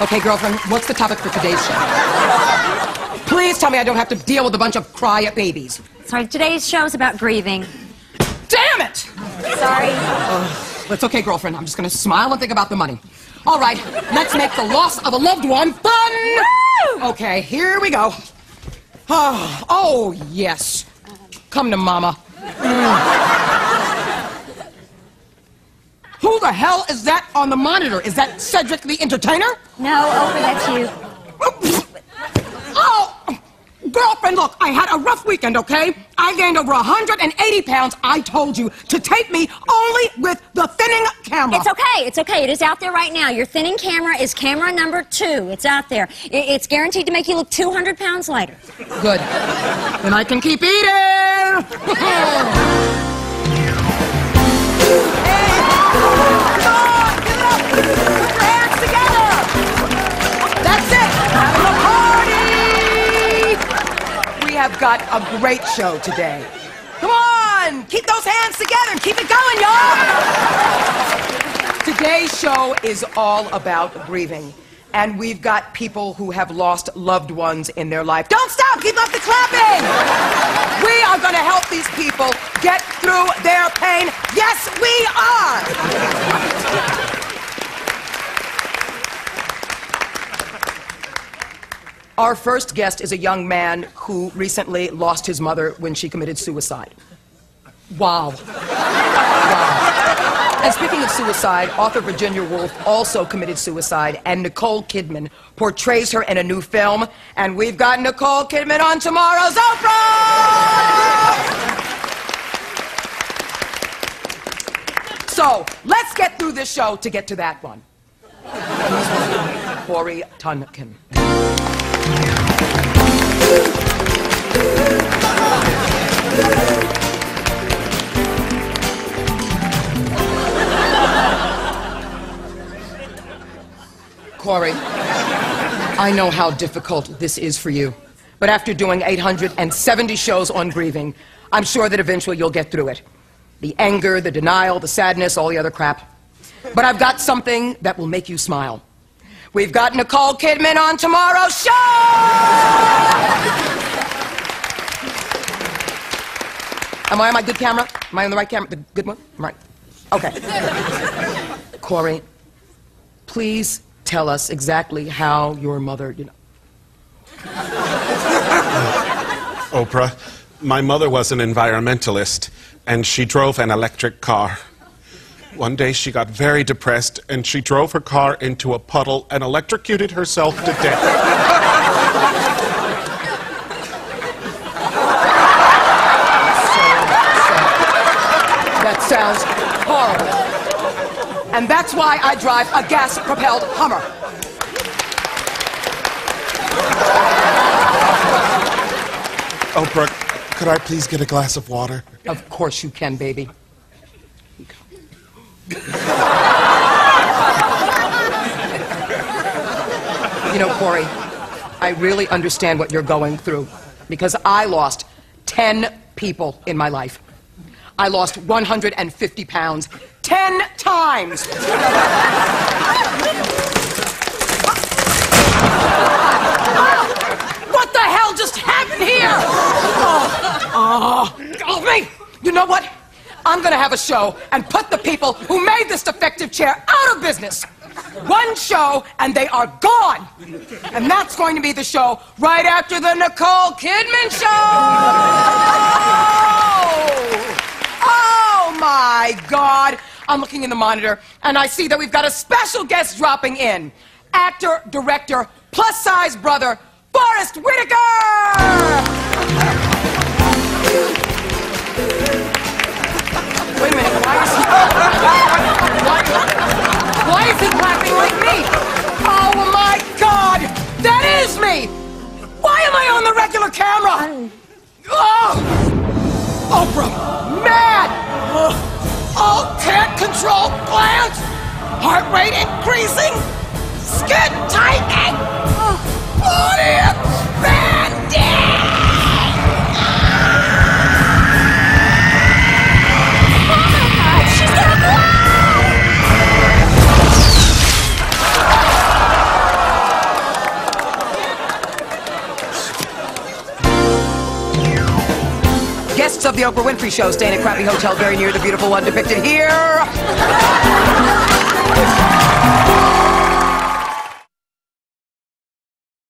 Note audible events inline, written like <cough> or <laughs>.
Okay, girlfriend, what's the topic for today's show? Please tell me I don't have to deal with a bunch of cry at babies. Sorry, today's show is about grieving. Damn it! Sorry. It's okay, girlfriend. I'm just gonna smile and think about the money. All right, let's make the loss of a loved one fun! Okay, here we go. Oh, oh yes. Come to mama. Mm. Who the hell is that on the monitor? Is that Cedric the Entertainer? No, Oprah, that's you. Oh! Girlfriend, look, I had a rough weekend, okay? I gained over 180 pounds. I told you to tape me only with the thinning camera. It's okay. It's okay. It is out there right now. Your thinning camera is camera number two. It's out there. It's guaranteed to make you look 200 pounds lighter. Good. Then I can keep eating. <laughs> That's have got a great show today. Come on, keep those hands together and keep it going, y'all. Today's show is all about grieving. And we've got people who have lost loved ones in their life. Don't stop, keep up the clapping. We are going to help these people get through their pain. Yes, we are. Our first guest is a young man who recently lost his mother when she committed suicide. Wow. And speaking of suicide, author Virginia Woolf also committed suicide, and Nicole Kidman portrays her in a new film. And we've got Nicole Kidman on tomorrow's Oprah! So let's get through this show to get to that one. Corey Tunkin. Corey, I know how difficult this is for you. But after doing 870 shows on grieving, I'm sure that eventually you'll get through it. The anger, the denial, the sadness, all the other crap. But I've got something that will make you smile. We've got Nicole Kidman on tomorrow's show! Am I on my good camera? Am I on the right camera? The good one? Right. Okay. Corey, please tell us exactly how your mother, you know. <laughs> Oprah, my mother was an environmentalist, and she drove an electric car. One day she got very depressed, and she drove her car into a puddle and electrocuted herself to death. <laughs> That sounds horrible. And that's why I drive a gas propelled Hummer. Oh, Oprah, could I please get a glass of water? Of course you can, baby. You know, Corey, I really understand what you're going through because I lost 10 people in my life. I lost 150 pounds 10 times. What the hell just happened here? Oh, oh, oh, me. You know what? I'm gonna have a show and put the people who made this defective chair out of business. One show and they are gone. And that's going to be the show right after the Nicole Kidman show. Oh, oh my God. I'm looking in the monitor and I see that we've got a special guest dropping in. Actor, director, plus size brother, Forest Whitaker! Wait a minute, why is he why, why is he clapping like me? Oh my god! That is me! Why am I on the regular camera? Oh! Oprah! All can't control glands! Heart rate increasing! Skin tightening! hosts of The Oprah Winfrey Show, staying at Crappy Hotel very near the beautiful one depicted here.